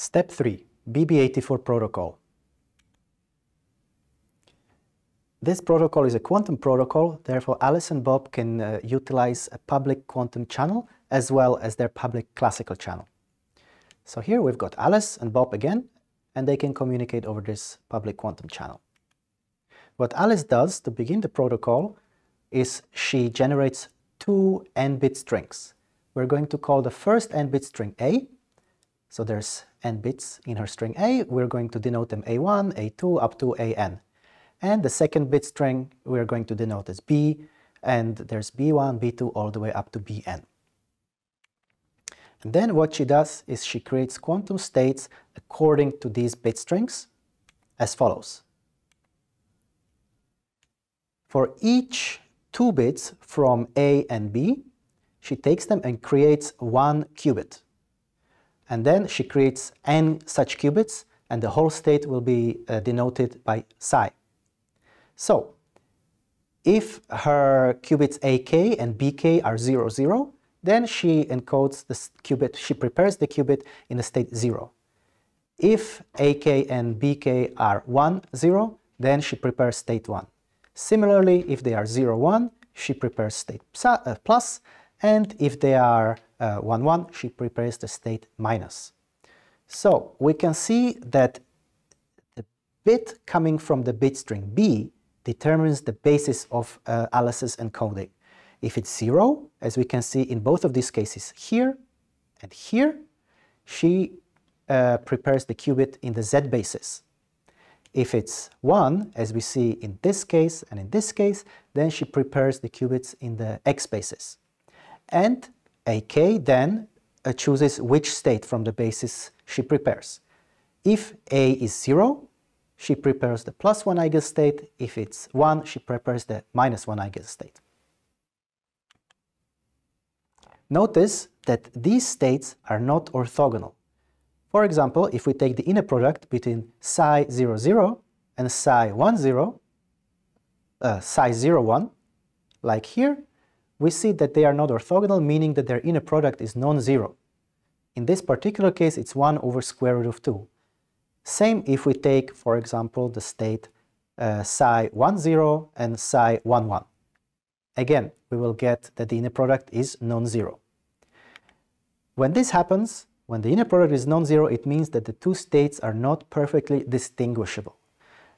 Step 3. BB84 protocol. This protocol is a quantum protocol, therefore Alice and Bob can uh, utilize a public quantum channel as well as their public classical channel. So here we've got Alice and Bob again, and they can communicate over this public quantum channel. What Alice does to begin the protocol is she generates two n-bit strings. We're going to call the first n-bit string A. So there's n bits in her string A. We're going to denote them A1, A2, up to AN. And the second bit string we're going to denote as B, and there's B1, B2, all the way up to Bn. And then what she does is she creates quantum states according to these bit strings as follows. For each two bits from A and B, she takes them and creates one qubit. And then she creates n such qubits, and the whole state will be uh, denoted by psi. So, if her qubits AK and BK are 0, 0, then she encodes the qubit, she prepares the qubit in the state 0. If AK and BK are 1, 0, then she prepares state 1. Similarly, if they are 0, 1, she prepares state uh, plus, and if they are 1, 1, she prepares the state minus. So we can see that the bit coming from the bit string B determines the basis of uh, Alice's encoding. If it's 0, as we can see in both of these cases here and here, she uh, prepares the qubit in the Z basis. If it's 1, as we see in this case and in this case, then she prepares the qubits in the X basis. And AK then uh, chooses which state from the basis she prepares. If A is 0, she prepares the plus 1 eigenstate. If it's 1, she prepares the minus 1 eigenstate. Notice that these states are not orthogonal. For example, if we take the inner product between psi 0, 0 and psi 1, 0, uh, psi 0, 1, like here, we see that they are not orthogonal, meaning that their inner product is non-zero. In this particular case, it's 1 over square root of 2. Same if we take, for example, the state uh, psi 1, 0 and psi 1, 1. Again, we will get that the inner product is non-zero. When this happens, when the inner product is non-zero, it means that the two states are not perfectly distinguishable.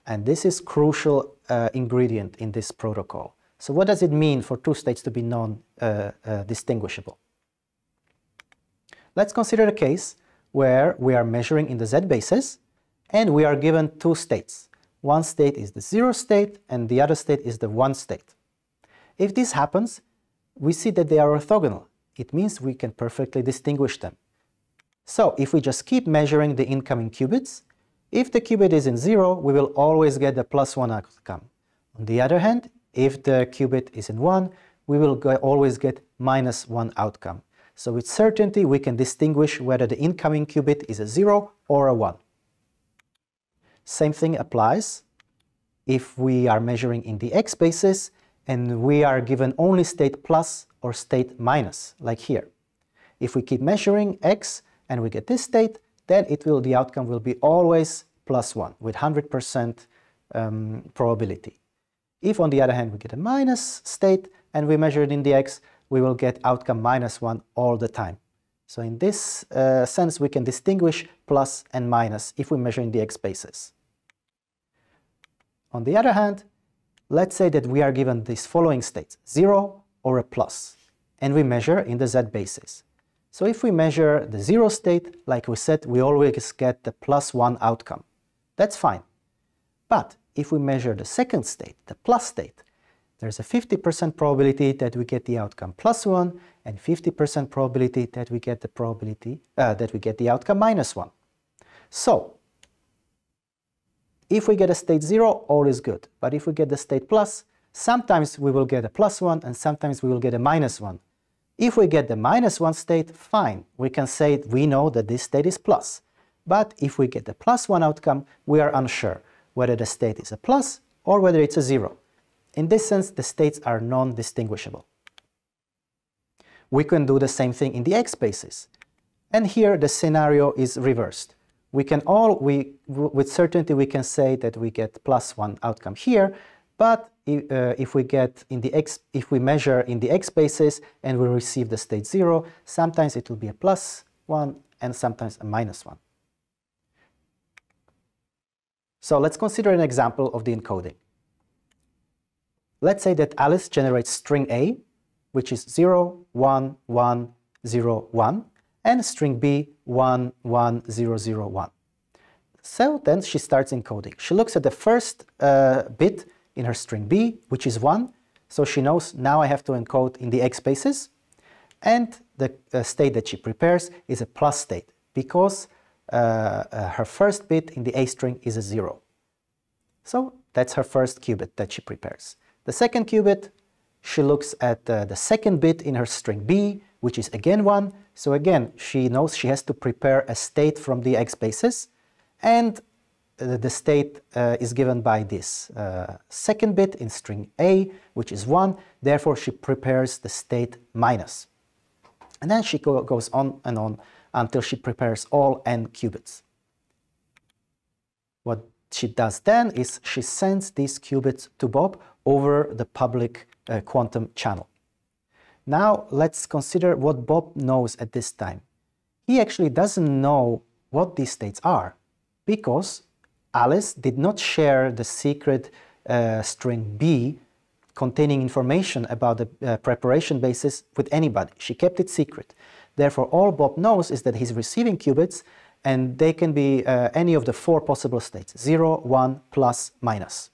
And this is crucial uh, ingredient in this protocol. So what does it mean for two states to be non-distinguishable? Let's consider a case where we are measuring in the z basis and we are given two states. One state is the zero state and the other state is the one state. If this happens, we see that they are orthogonal. It means we can perfectly distinguish them. So if we just keep measuring the incoming qubits, if the qubit is in 0, we will always get the plus 1 outcome. On the other hand, if the qubit is in 1, we will always get minus 1 outcome. So with certainty we can distinguish whether the incoming qubit is a 0 or a 1. Same thing applies if we are measuring in the x basis and we are given only state plus or state minus, like here. If we keep measuring x, and we get this state, then it will the outcome will be always plus 1 with 100% um, probability. If on the other hand we get a minus state and we measure it in the x, we will get outcome minus 1 all the time. So in this uh, sense we can distinguish plus and minus if we measure in the x basis. On the other hand, let's say that we are given these following states, 0 or a plus, and we measure in the z basis. So if we measure the zero state, like we said, we always get the plus one outcome. That's fine. But if we measure the second state, the plus state, there's a 50% probability that we get the outcome plus one and 50% probability that we get the probability uh, that we get the outcome minus one. So if we get a state zero, all is good. But if we get the state plus, sometimes we will get a plus one and sometimes we will get a minus one. If we get the minus 1 state, fine. We can say we know that this state is plus. But if we get the plus 1 outcome, we are unsure whether the state is a plus or whether it's a 0. In this sense, the states are non-distinguishable. We can do the same thing in the x basis. And here the scenario is reversed. we can all, we, with certainty we can say that we get plus one outcome here, but if, uh, if we get in the x, if we measure in the x basis and we receive the state zero, sometimes it will be a plus one and sometimes a minus one. So let's consider an example of the encoding. Let's say that Alice generates string A, which is 0, 1, 1, 0, 1, and string B, 1, 1, 0, 0, 1. So then she starts encoding. She looks at the first uh, bit in her string B, which is 1, so she knows now I have to encode in the x basis, and the uh, state that she prepares is a plus state, because her first bit in the A string is a 0. So that's her first qubit that she prepares. The second qubit, she looks at uh, the second bit in her string B, which is again 1. So again, she knows she has to prepare a state from the x basis, and uh, the state uh, is given by this uh, second bit in string A, which is 1. Therefore, she prepares the state minus. And then she go goes on and on until she prepares all n qubits. What she does then is she sends these qubits to Bob over the public uh, quantum channel. Now let's consider what Bob knows at this time. He actually doesn't know what these states are because Alice did not share the secret uh, string B containing information about the uh, preparation basis with anybody. She kept it secret. Therefore, all Bob knows is that he's receiving qubits and they can be uh, any of the four possible states, 0, 1, plus, minus.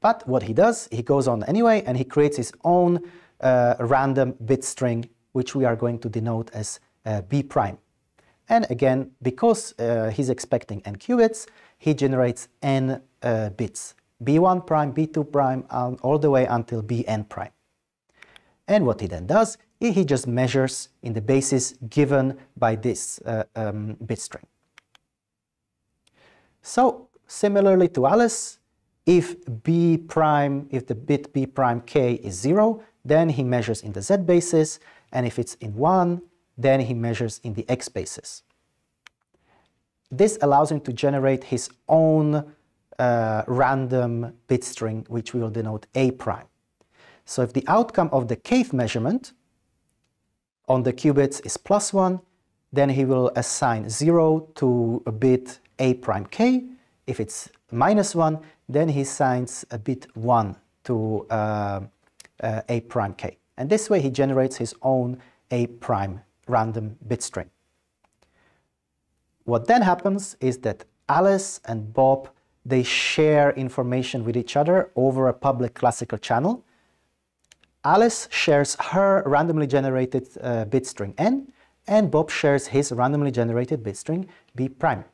But what he does, he goes on anyway and he creates his own uh, random bit string, which we are going to denote as uh, B prime. And again, because uh, he's expecting n qubits, he generates n uh, bits, B1 prime, B2 prime, um, all the way until Bn prime. And what he then does, he just measures in the basis given by this uh, um, bit string. So similarly to Alice, if b prime, if the bit b prime k is 0, then he measures in the z basis, and if it's in 1, then he measures in the x basis. This allows him to generate his own uh, random bit string, which we will denote a prime. So if the outcome of the kth measurement on the qubits is plus 1, then he will assign 0 to a bit a prime k. If it's minus 1, then he assigns a bit 1 to uh, uh, a prime k. And this way he generates his own a prime random bit string. What then happens is that Alice and Bob, they share information with each other over a public classical channel Alice shares her randomly generated uh, bit string n, and Bob shares his randomly generated bit string b prime.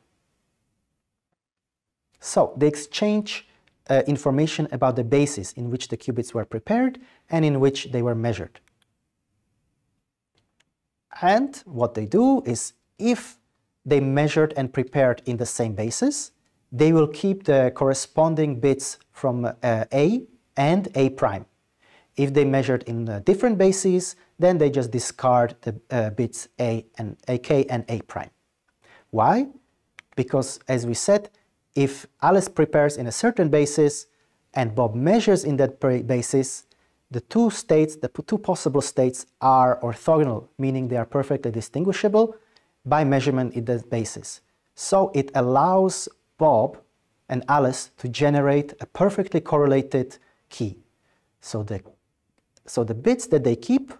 So they exchange uh, information about the basis in which the qubits were prepared and in which they were measured. And what they do is if they measured and prepared in the same basis, they will keep the corresponding bits from uh, A and A prime. If they measured in different bases, then they just discard the uh, bits A and AK and A prime. Why? Because as we said, if Alice prepares in a certain basis and Bob measures in that basis, the two states, the two possible states are orthogonal, meaning they are perfectly distinguishable by measurement in that basis. So it allows Bob and Alice to generate a perfectly correlated key. So the so the bits that they keep,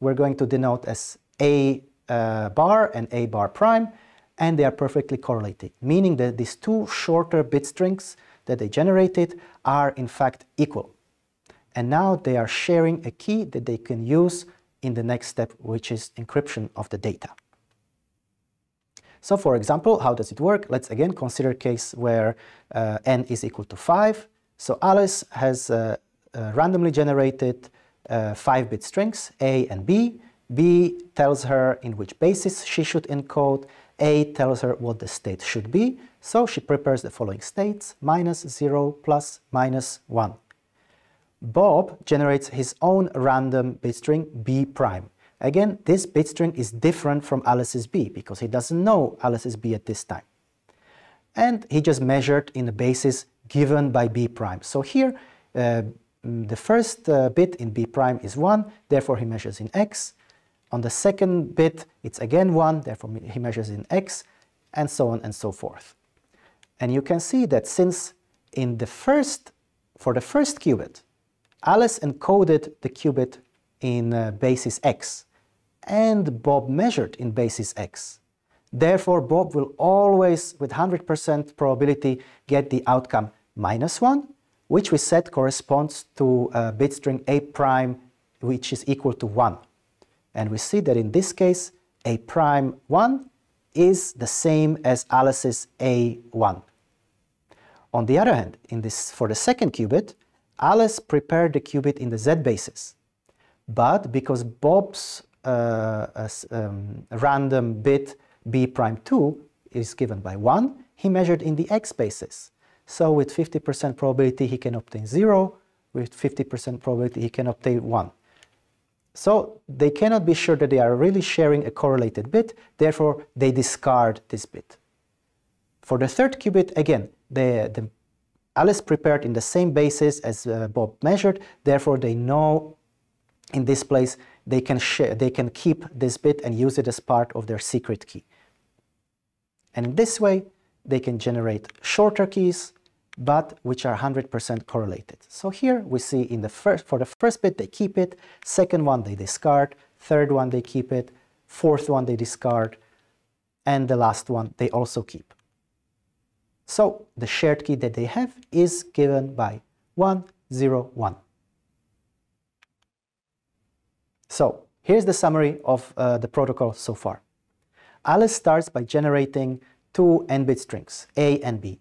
we're going to denote as A uh, bar and A bar prime, and they are perfectly correlated, meaning that these two shorter bit strings that they generated are in fact equal. And now they are sharing a key that they can use in the next step, which is encryption of the data. So for example, how does it work? Let's again consider a case where uh, n is equal to 5. So Alice has uh, uh, randomly generated 5-bit strings, A and B. B tells her in which basis she should encode. A tells her what the state should be. So she prepares the following states, minus 0, plus, minus 1. Bob generates his own random bit string B prime, Again, this bit string is different from Alice's B because he doesn't know Alice's B at this time. And he just measured in the basis given by B prime. So here, uh, the first uh, bit in B prime is 1, therefore he measures in X. On the second bit, it's again 1, therefore he measures in X, and so on and so forth. And you can see that since in the first, for the first qubit, Alice encoded the qubit in uh, basis X, and Bob measured in basis X. Therefore, Bob will always, with 100% probability, get the outcome minus 1, which we said corresponds to a bit string A prime, which is equal to 1. And we see that in this case, A prime 1 is the same as Alice's A1. On the other hand, in this, for the second qubit, Alice prepared the qubit in the Z basis. But because Bob's uh, um, random bit b prime 2 is given by 1, he measured in the x basis. So with 50% probability he can obtain 0, with 50% probability he can obtain 1. So they cannot be sure that they are really sharing a correlated bit, therefore they discard this bit. For the third qubit, again, the, the Alice prepared in the same basis as uh, Bob measured, therefore they know in this place they can, share, they can keep this bit and use it as part of their secret key. And in this way, they can generate shorter keys, but which are 100% correlated. So here we see in the first, for the first bit they keep it, second one they discard, third one they keep it, fourth one they discard, and the last one they also keep. So the shared key that they have is given by 1, 0, 1. So here's the summary of uh, the protocol so far. Alice starts by generating two n-bit strings, A and B.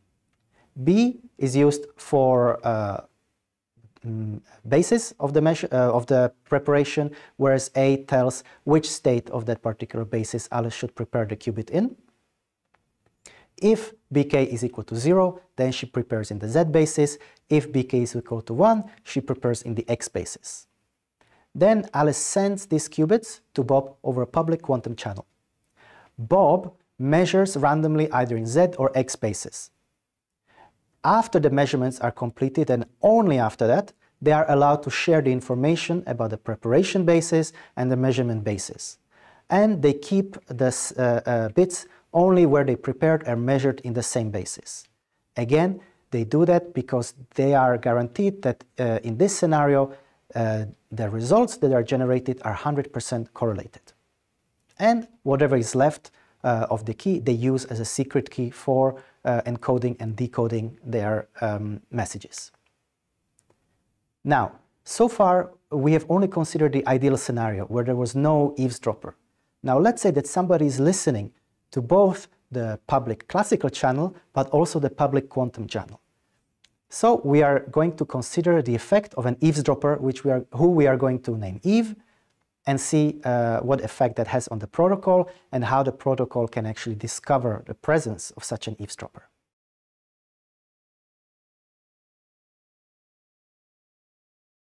B is used for uh, mm, basis of the, measure, uh, of the preparation, whereas A tells which state of that particular basis Alice should prepare the qubit in. If bk is equal to 0, then she prepares in the z basis. If bk is equal to 1, she prepares in the x basis. Then Alice sends these qubits to Bob over a public quantum channel. Bob measures randomly either in Z or X basis. After the measurements are completed and only after that, they are allowed to share the information about the preparation basis and the measurement basis. And they keep the uh, uh, bits only where they prepared and measured in the same basis. Again, they do that because they are guaranteed that uh, in this scenario, uh, the results that are generated are 100% correlated. And whatever is left uh, of the key, they use as a secret key for uh, encoding and decoding their um, messages. Now, so far, we have only considered the ideal scenario where there was no eavesdropper. Now, let's say that somebody is listening to both the public classical channel, but also the public quantum channel. So we are going to consider the effect of an eavesdropper, which we are, who we are going to name Eve, and see uh, what effect that has on the protocol and how the protocol can actually discover the presence of such an eavesdropper.